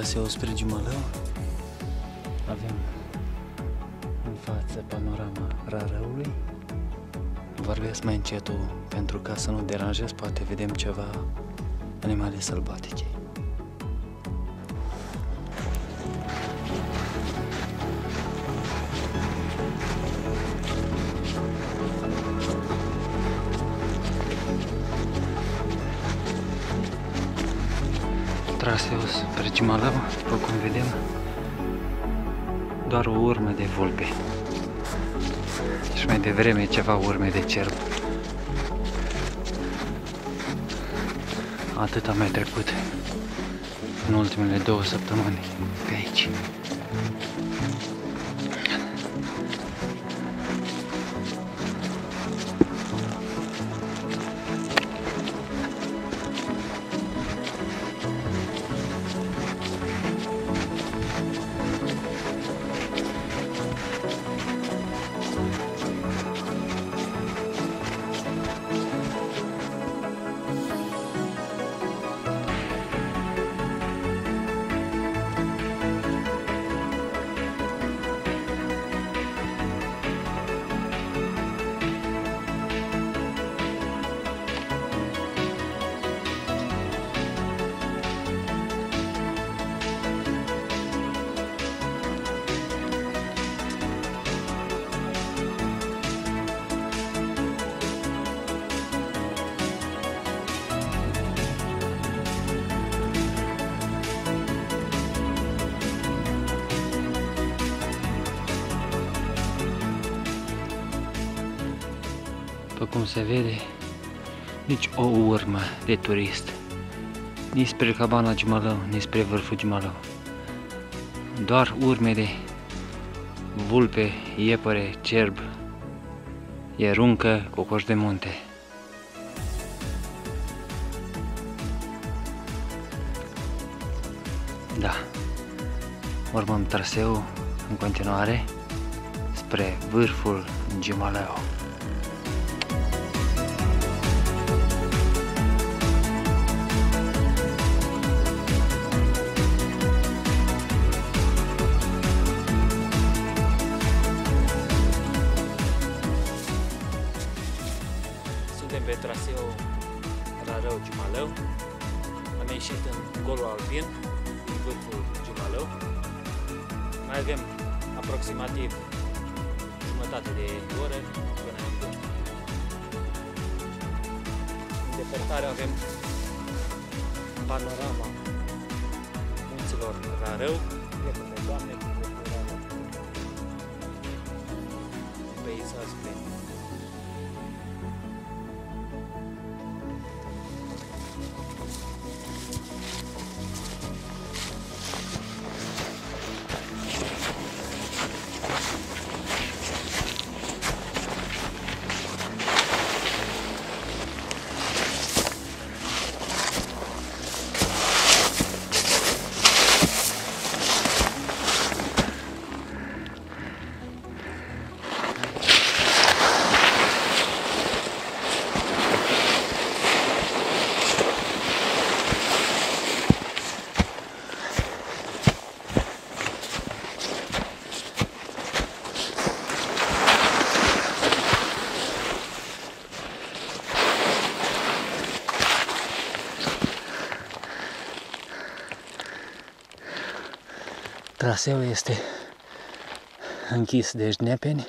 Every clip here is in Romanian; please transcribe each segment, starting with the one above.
Pe traseu spre Gimalău avem în față panorama Rarăului. Vorbesc mai încetul pentru ca să nu deranjez, poate vedem ceva animale sălbatice. Traseul spre Cimalău, după cum vedem, doar o urmă de vulpe. Și mai devreme ceva urme de cerb. Atât a mai trecut în ultimele două săptămâni pe aici. După cum se vede, nici o urmă de turist. Nici spre cabana Gimalău, nici spre vârful Gimalău. Doar urme de vulpe, iepăre, cerb, ieruncă, cocoș de munte. Da. Urmăm traseul în continuare spre vârful Gimalău. Traseul Rarău Gimalău. Am ieșit în golul albin, din vârful Gimalău. Mai avem aproximativ jumătate de oră până în vârf. În depărtare avem panorama munților Rarău. Iată pe doamne cu vârful Rarău. Peisaj plin. Traseul este închis de jnepeni.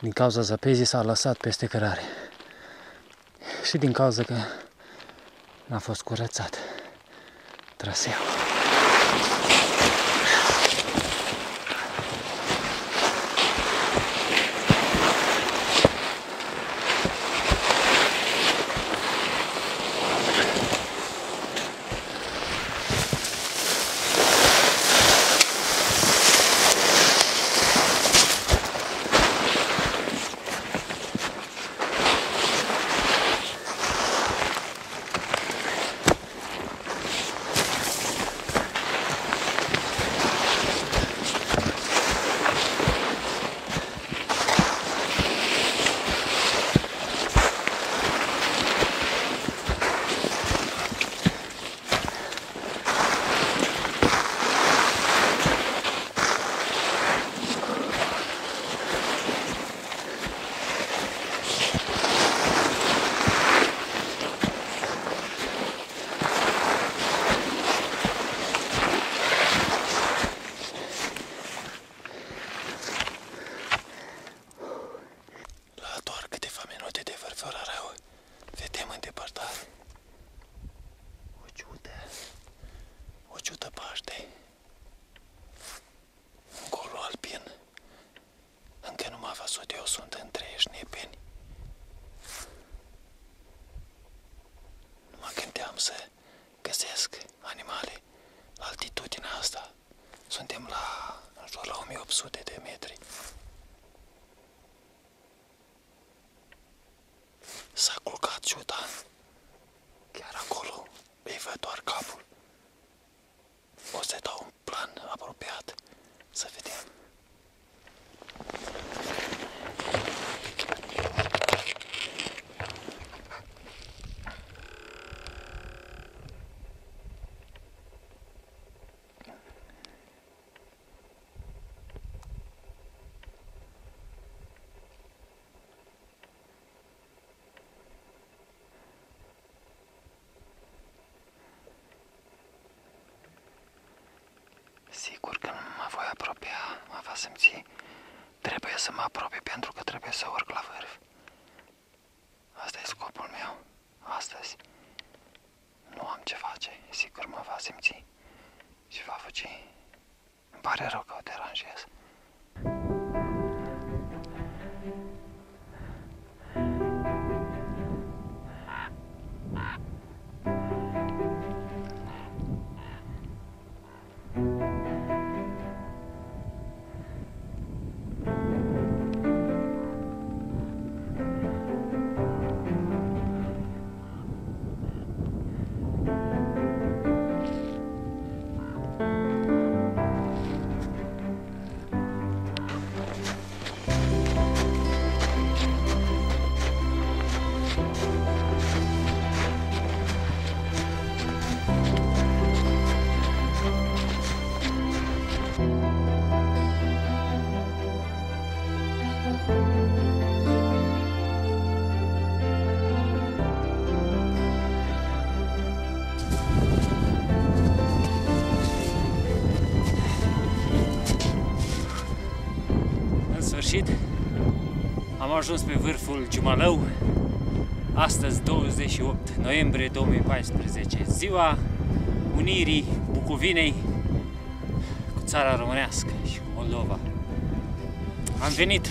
Din cauza zăpezii s-a lăsat peste cărare. Și din cauza că n-a fost curățat traseul. când eu sunt între ești nebeni. Nu mă gândeam să găsesc animale la altitudinea asta. Suntem la, în jur la 1800 de metri. S-a culcat ciudan. Chiar acolo îi văd doar capul. O să dau un plan apropiat să vedem. Mă va simți. Trebuie să mă apropie pentru că trebuie să urc la vârf. Asta e scopul meu, astăzi. Nu am ce face, sigur mă va simți și va fugi. Îmi pare rău că o deranjez. Ajuns pe vârful Giumalău, astăzi 28 noiembrie 2014, ziua unirii Bucovinei cu țara românească și cu Moldova. Am venit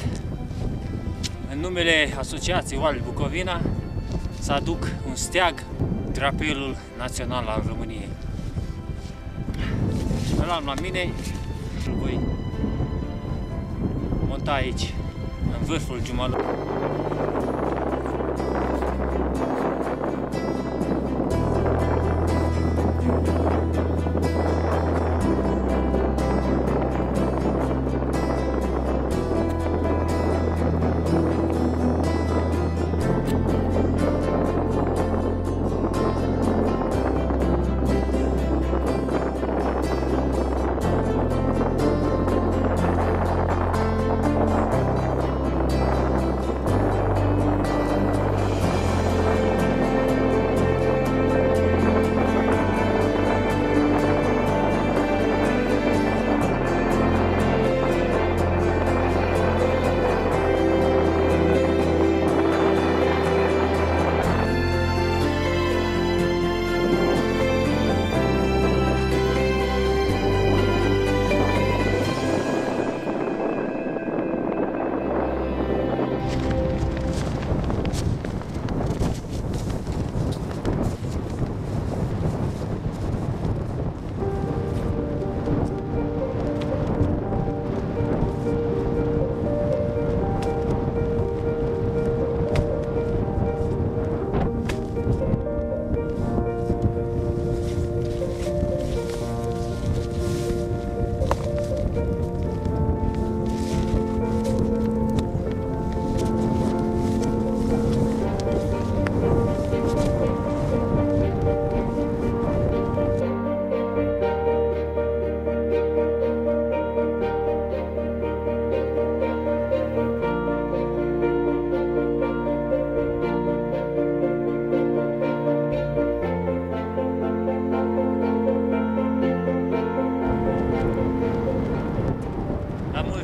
în numele Asociației Oali Bucovina să aduc un steag, drapelul național al României. Îl am la mine și îl voi monta aici, în vârful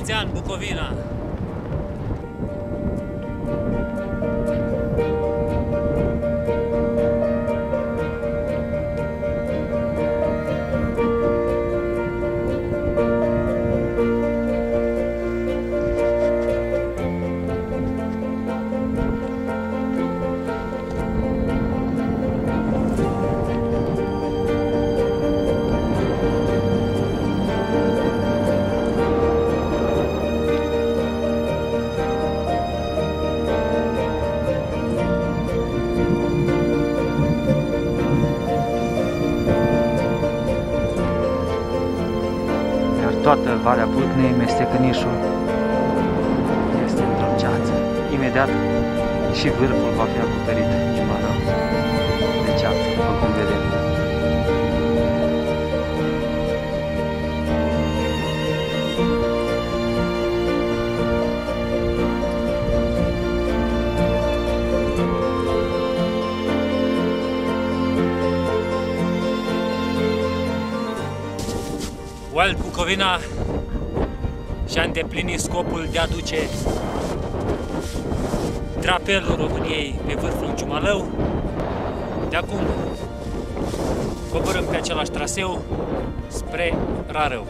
Giumalău. La mulți ani, Bucovina! Valea Vâlcnei, Mestecănișul este într-o ceață. Imediat și vârful va fi acoperit ceva de ceață, după cum vedem. Wild Bucovina și-a îndeplinit scopul de a duce drapelul României pe vârful Ciumalău. De acum coborâm pe același traseu spre Rarău.